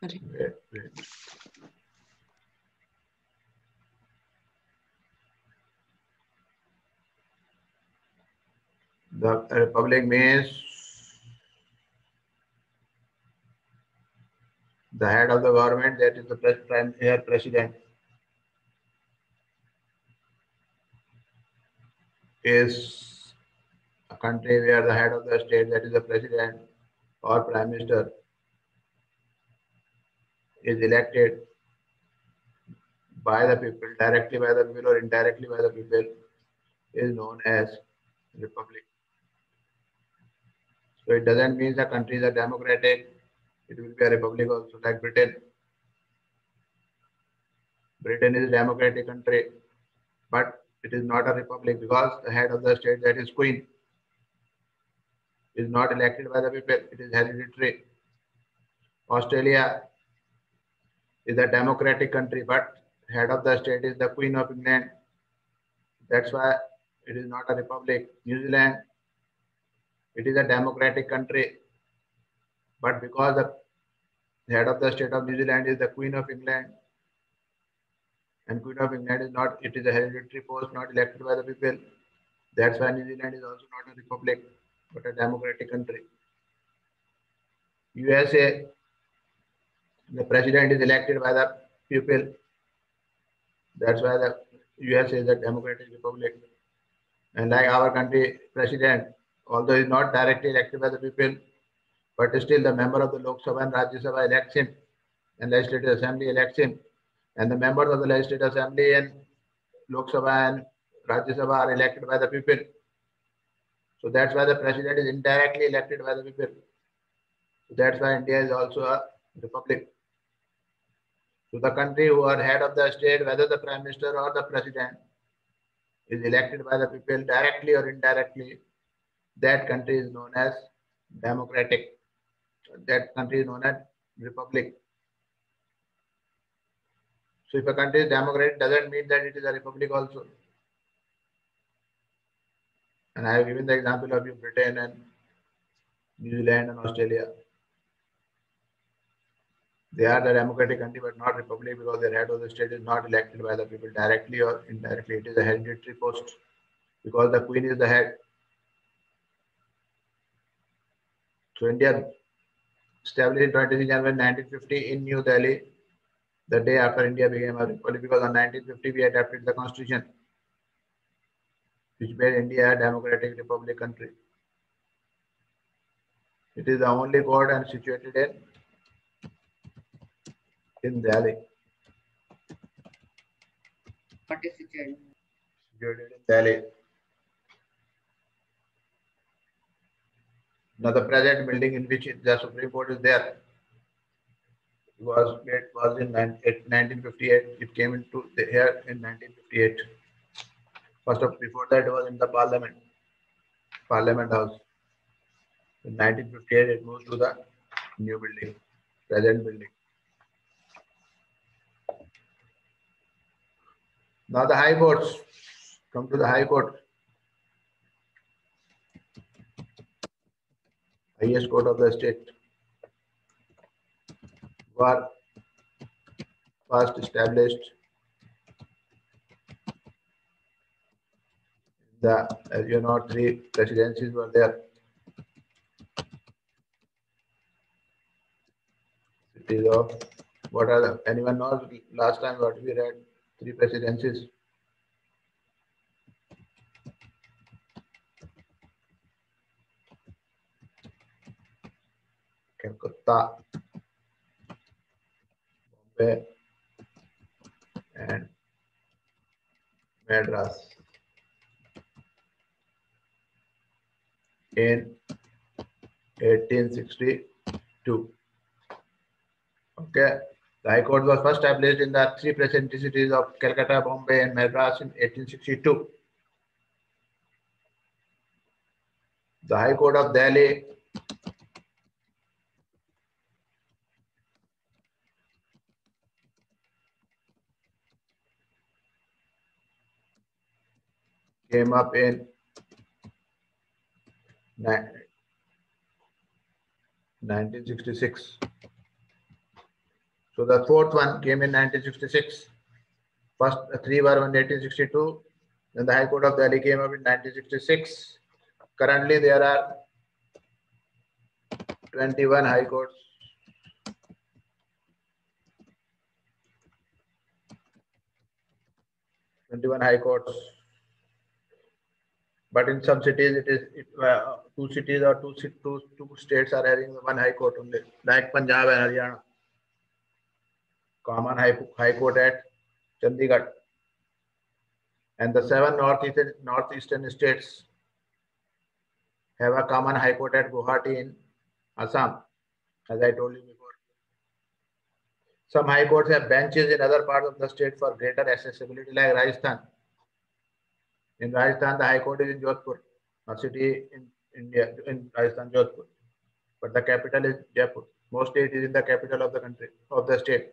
The republic means the head of the government, that is the prime here president, is a country where the head of the state, that is the president or prime minister, is elected by the people, directly by the people or indirectly by the people, is known as republic. So it doesn't mean the countries are democratic, it will be a republic also, like Britain. Britain is a democratic country, but it is not a republic because the head of the state, that is queen, is not elected by the people, it is hereditary. Australia is a democratic country, but head of the state is the Queen of England. That's why it is not a republic. New Zealand, it is a democratic country, but because the head of the state of New Zealand is the Queen of England, and Queen of England is not, it is a hereditary post, not elected by the people. That's why New Zealand is also not a republic, but a democratic country. USA, the president is elected by the people. That's why the US is a democratic republic. And like our country president, although he's not directly elected by the people, but still the member of the Lok Sabha and Rajya Sabha elects him, and Legislative Assembly elects him, and the members of the Legislative Assembly and Lok Sabha and Rajya Sabha are elected by the people. So that's why the president is indirectly elected by the people. That's why India is also a republic. So the country who are head of the state, whether the prime minister or the president, is elected by the people directly or indirectly, that country is known as democratic. That country is known as republic. So if a country is democratic, doesn't mean that it is a republic also. And I have given the example of you, Britain and New Zealand and Australia. They are the democratic country, but not republic because their head of the state is not elected by the people directly or indirectly. It is a hereditary post because the queen is the head. So India established in 23 January 1950 in New Delhi, the day after India became a republic, because on 1950 we adopted the constitution, which made India a democratic republic country. It is the only court and situated in in Delhi. What is situated? Situated in Delhi. Now the present building in which the Supreme Court is there was made was in 1958. It came into the, here in 1958. First of before that it was in the Parliament, Parliament House. In 1958 it moved to the new building, present building. Now the High Courts. Come to the High Court. Highest court of the state. Were first established the, as you know, three presidencies were there. Cities of, what are the, anyone knows last time what we read? Three presidencies. Calcutta, Bombay, and Madras. In 1862. Okay. The High Court was first established in the three present cities of Calcutta, Bombay, and Madras in 1862. The High Court of Delhi came up in 1966. So the fourth one came in 1966. First three were in 1862. Then the High Court of Delhi came up in 1966. Currently, there are 21 High Courts. Twenty-one High Courts. But in some cities, it is it, uh, two cities or two, two two states are having one High Court only, like Punjab and Haryana. Common High, High Court at Chandigarh. And the seven northeastern northeastern states have a common High Court at Guwahati in Assam, as I told you before. Some High Courts have benches in other parts of the state for greater accessibility, like Rajasthan. In Rajasthan, the High Court is in Jodhpur, a city in India, in Rajasthan, Jodhpur. But the capital is Jaipur. Most state is in the capital of the country, of the state.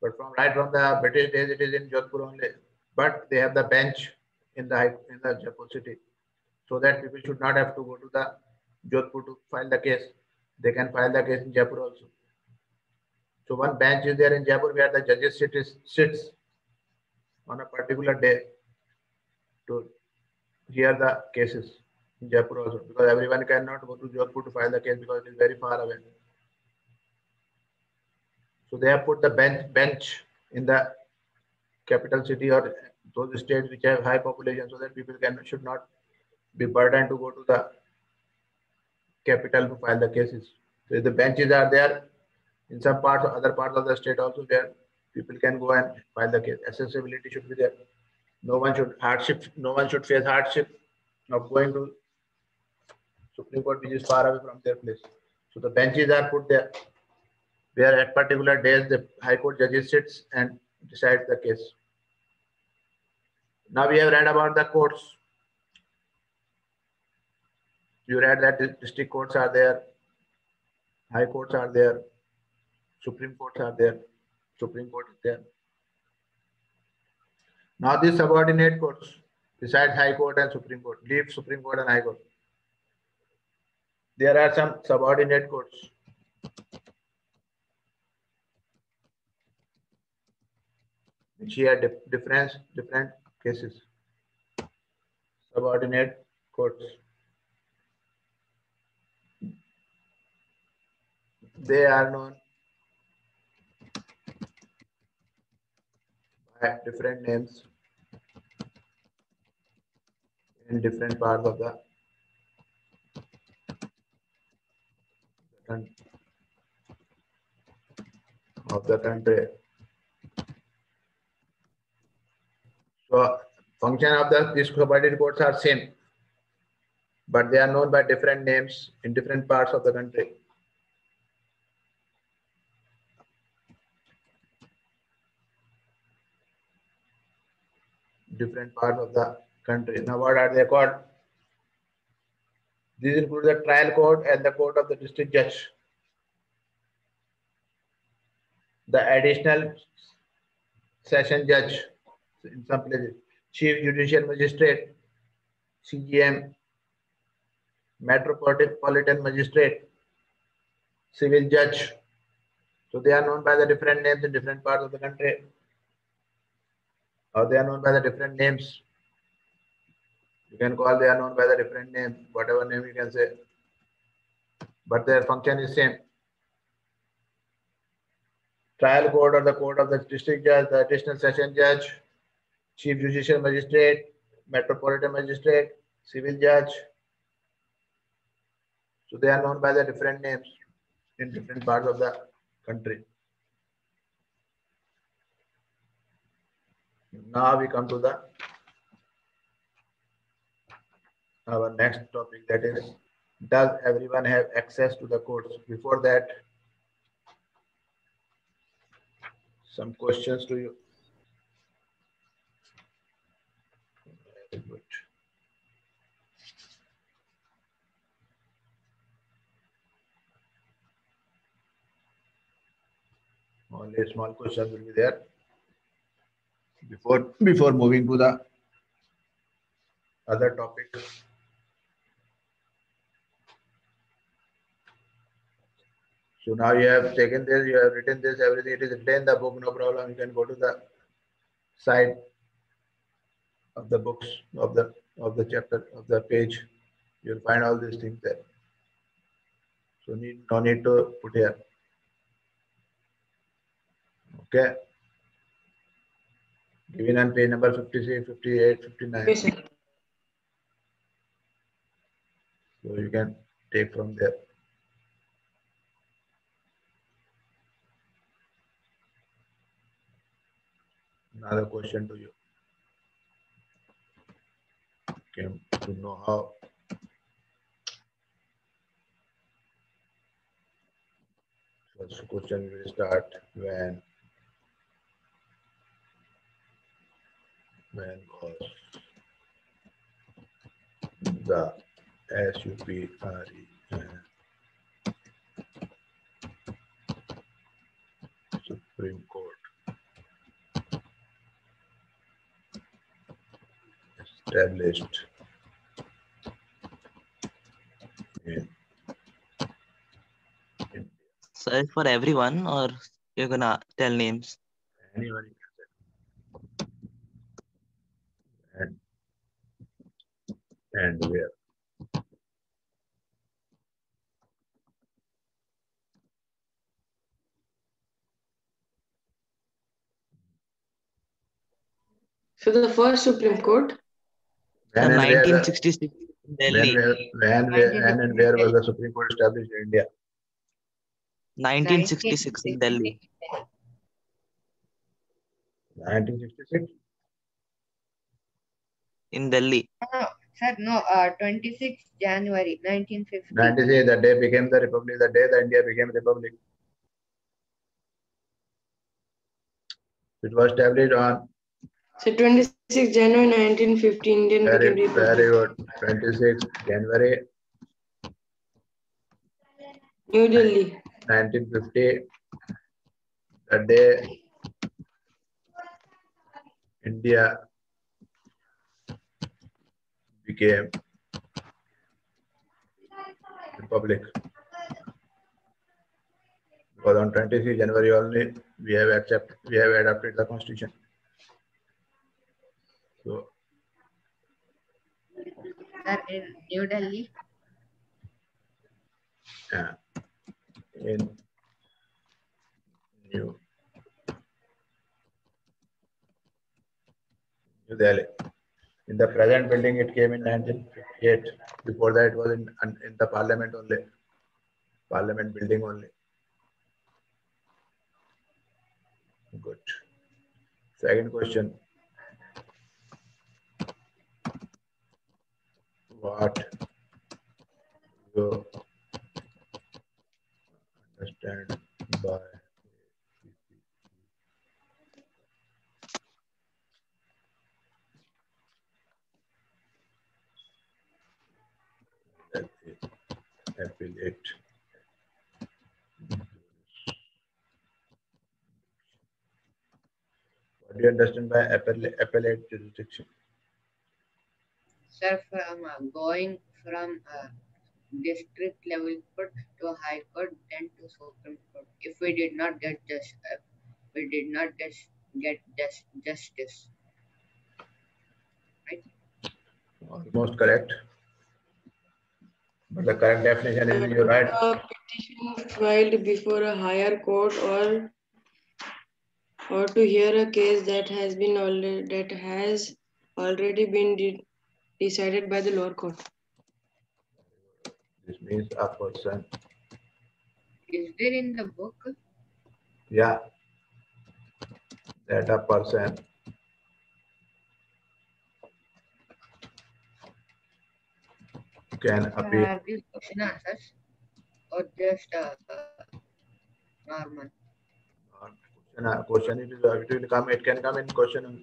But from right from the British days, it is in Jodhpur only. But they have the bench in the in the Jaipur city, so that people should not have to go to the Jodhpur to file the case. They can file the case in Jaipur also. So one bench is there in Jaipur where the judges sit is, sits on a particular day to hear the cases in Jaipur also because everyone cannot go to Jodhpur to file the case because it is very far away. So they have put the bench bench in the capital city or those states which have high population so that people can should not be burdened to go to the capital to file the cases. So the benches are there in some parts, or other parts of the state also where People can go and file the case. Accessibility should be there. No one should hardship. No one should face hardship of going to Supreme Court, which is far away from their place. So the benches are put there, where at particular days the High Court judges sits and decides the case. Now we have read about the courts. You read that district courts are there, high courts are there, Supreme Courts are there, Supreme Court is there. Now these subordinate courts, besides High Court and Supreme Court, leave Supreme Court and High Court. There are some subordinate courts. Which hear dif- different, different cases. Subordinate courts. They are known by different names in different parts of the of the country. So function of the these subordinate courts are same, but they are known by different names in different parts of the country. different parts of the country. Now, what are they called? These include the trial court and the court of the district judge. The additional session judge in some places, chief judicial magistrate, CGM, metropolitan magistrate, civil judge. So they are known by the different names in different parts of the country or they are known by the different names. You can call they are known by the different name, whatever name you can say. But their function is same. Trial court or the court of the district judge, the additional session judge, chief judicial magistrate, metropolitan magistrate, civil judge. So they are known by the different names in different parts of the country. Now we come to the our next topic that is does everyone have access to the courts before that some questions to you Very good. Only small questions will be there before before moving to the other topic So now you have taken this, you have written this, everything, it is written in the book, no problem. You can go to the side of the books, of the, of the chapter, of the page. You'll find all these things there. So need, no need to put here. Okay. Given on page number 56, 58, 59. Yes. So you can take from there. Another question to you. Came to know how first question will start when when was the SUPRE Supreme Court. Established. In in So for everyone or you're gonna tell names? anyone you can say. And and where? So the first Supreme Court, The When and where the- 1966 in When, Delhi. where, when, where, when and where was the Supreme Court established in India? 1966 in Delhi. 1966? In Delhi. Uh, No, sir, no, uh, 26 January 1950. 96, the day became the Republic, the day the India became Republic. It was established on so 26 January 1950, Indian very, became very good, 26 January New Delhi. 1950, the day India became republic. Because on 26 January only, we have accepted, we have adopted the constitution. So, Sir, in New Delhi. yeah, in New New Delhi. In the present building, it came in 1958. Before that, it was in, in the parliament only, parliament building only. Good. Second question. What you understand by that is appellate. What do you understand by appellate, jurisdiction? Sir, from uh, going from uh, district level court to high court, then to Supreme Court. If we did not get just, uh, we did not get get just, justice. Almost correct. But the correct definition is you right. A petition filed before a higher court or or to hear a case that has been already that has already been de- decided by the lower court. This means a person. Is there in the book? Yeah. That a person can appear. These question answers or just uh, normal? Question, uh, question it is it will come. It can come in question and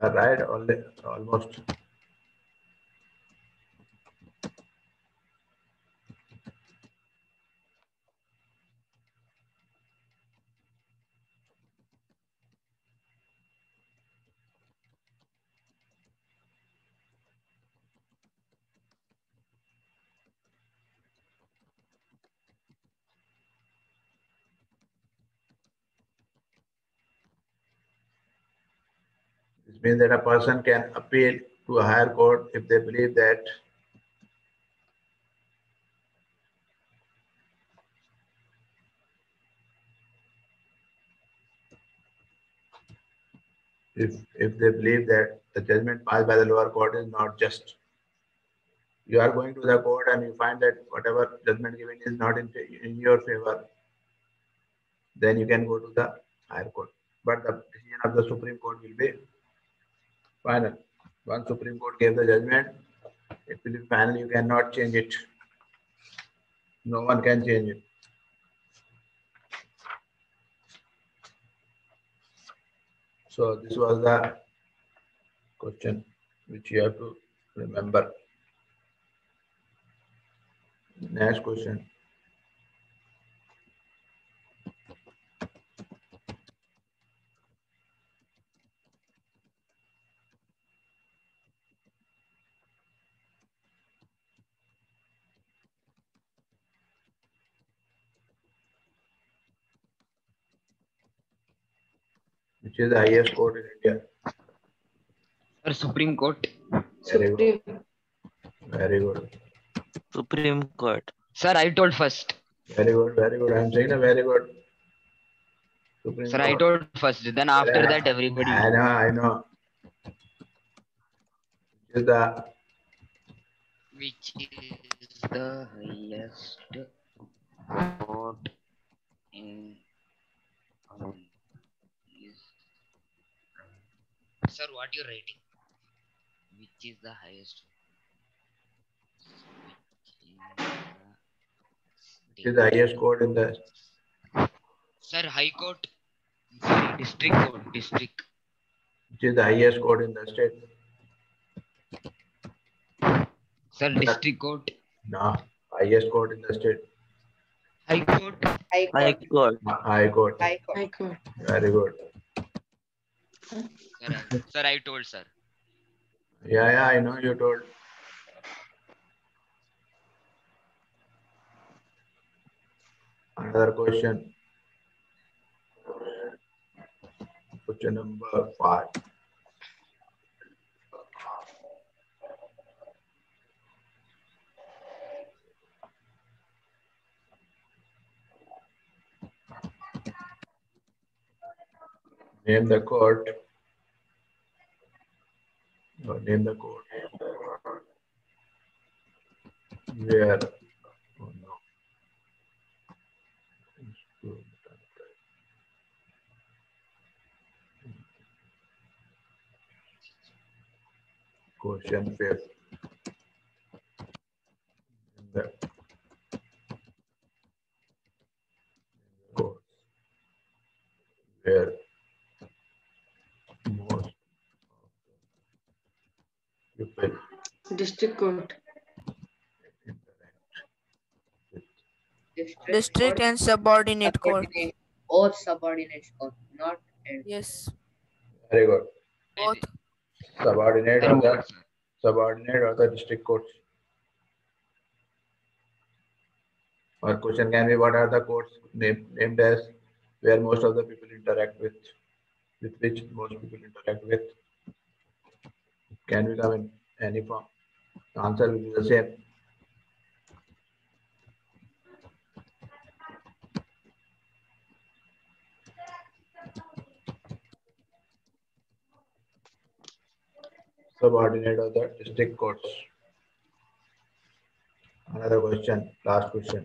are right. Only almost. This means that a person can appeal to a higher court if they believe that if, if they believe that the judgment passed by the lower court is not just. You are going to the court and you find that whatever judgment given is not in, in your favor, then you can go to the higher court. But the decision of the Supreme Court will be final. Once Supreme Court gave the judgment, it will be final. You cannot change it. No one can change it. So this was the question which you have to remember. Next question. Which is the highest court in India? Sir, Supreme Court. Very good. Supreme. Very good. Supreme Court. Sir, I told first. Very good. Very good. I am saying a very good. Supreme Sir, Court. I told first. Then after Yeah. that, everybody. I know, I know. Which is the Which is the highest court in um, Sir, what you writing? Which is the highest? which is the highest court in the Sir, High Court. Sorry, District Court. District. which is the highest court in the state? Sir, District Court. No, highest court in the state. High Court. High High court. Court. High court. High court. High Court. Very good. Sir, I, told sir. Yeah, yeah, I know you told. Another question. Question number five. Name the court. Name the court. Where? Oh no. Question fifth. The court. Where most of the people District Court. District, District court, and subordinate court. subordinate or subordinate court, not Yes, Very good. both. Subordinate Very or the subordinate or the district courts. Or question can be what are the courts named, named as where most of the people interact with, with which most people interact with. Can we come in any form? The answer will be the same. Subordinate of the district courts. Another question, last question.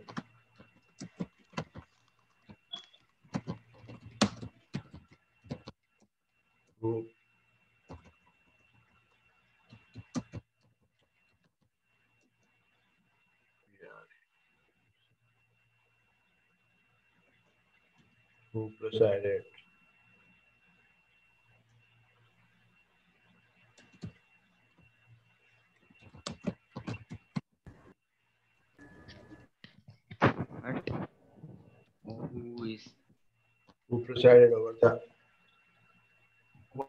Presided over the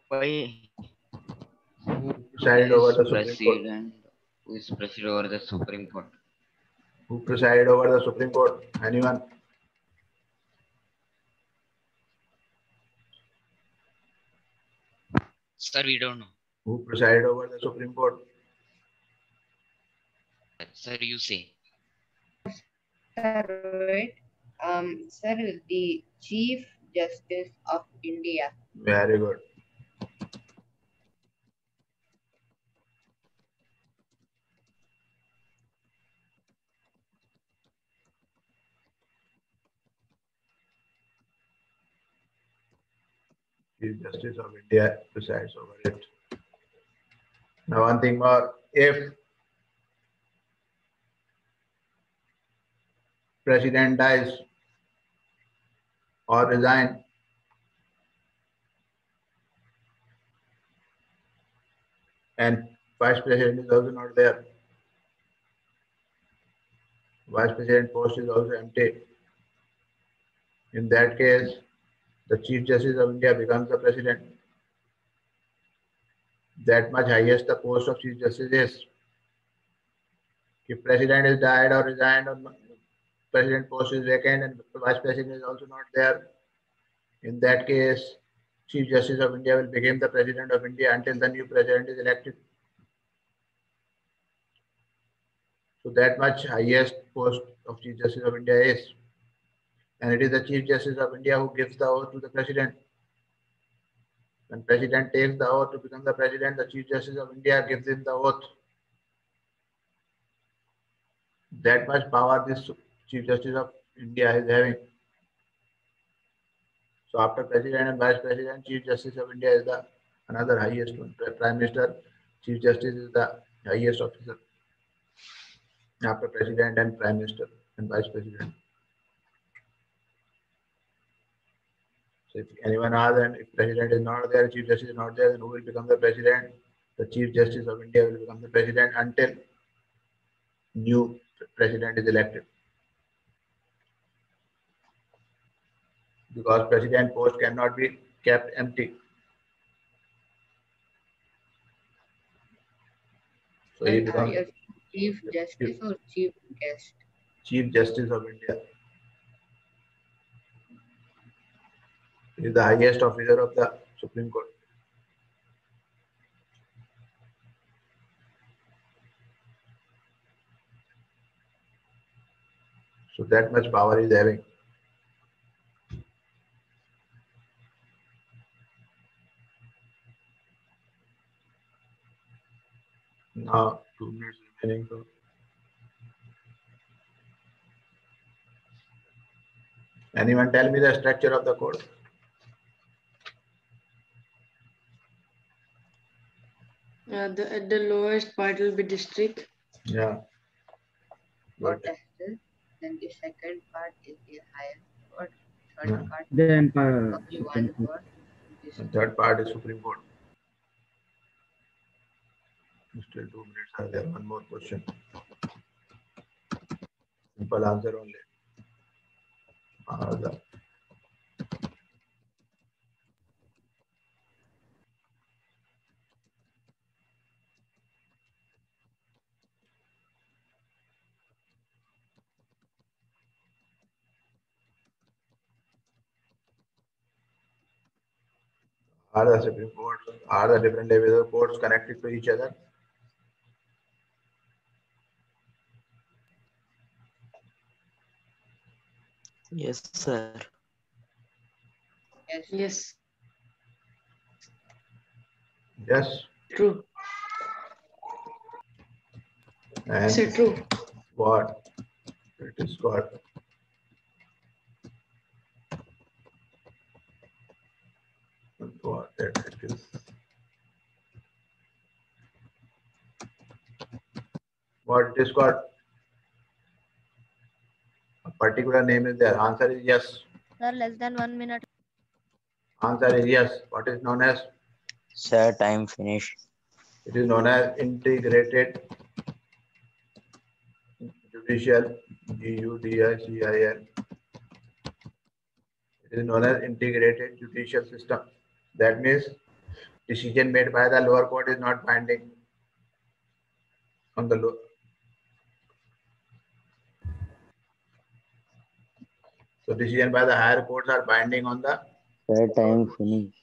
why who presided over the Supreme Court? Who is president over the Supreme Court? Who presided over the Supreme Court? Anyone? Sir, we don't know. Who presided over the Supreme Court? Sir, you say. Sir, wait. Um, sir, the Chief Justice of India. Very good. Chief Justice of India presides over it. Now, one thing more, if president dies or resign, and vice president is also not there. Vice president post is also empty. In that case, the Chief Justice of India becomes the president. That much highest the post of Chief Justice is. If president is died or resigned or president post is vacant and the vice president is also not there, in that case, Chief Justice of India will become the president of India until the new president is elected. So that much highest post of Chief Justice of India is. And it is the Chief Justice of India who gives the oath to the president. When president takes the oath to become the president, the Chief Justice of India gives him the oath. That much power this Chief Justice of India is having. So after President and Vice President, Chief Justice of India is the another highest one. Prime Minister, Chief Justice is the highest officer. After President and Prime Minister and Vice President. So if anyone asks and if President is not there, Chief Justice is not there, then who will become the President? The Chief Justice of India will become the President until new President is elected. Because president post cannot be kept empty. So he becomes Chief Justice or Chief Guest? Chief Justice of India. He is the highest officer of the Supreme Court. So that much power is having. Now, two minutes remaining. So Anyone tell me the structure of the code? Uh, the, at the lowest part will be district. Yeah. Court But. Then the second part is the higher court. Third Yeah. part Then, uh, only one court. This the third part is Supreme Court. Still two minutes are there. One more question. Simple answer only. Uh, Are the Supreme Courts, are the different levels of courts connected to each other? Yes, sir. Yes. Yes, Yes. true. And So true. what? It is called. What that it is. What it is called? A particular name is there. Answer is yes. Sir, less than one minute. Answer is yes. What is known as? Sir, time finished. It is known as integrated judicial, G-U-D-I-C-I-L. It is known as integrated judicial system. That means decision made by the lower court is not binding on the So decision by the higher courts are binding on the Sir, time finished.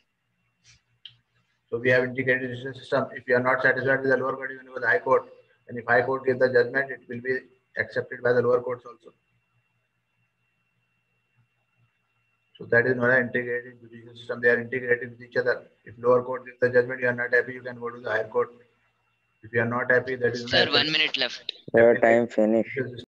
So we have integrated judicial system. If you are not satisfied with the lower court, you can go to the high court. And if high court gives the judgment, it will be accepted by the lower courts also. So that is not an integrated judicial system. They are integrated with each other. If lower court gives the judgment, you are not happy, you can go to the higher court. If you are not happy, that is Sir, one minute left. Your time finished. judicial system.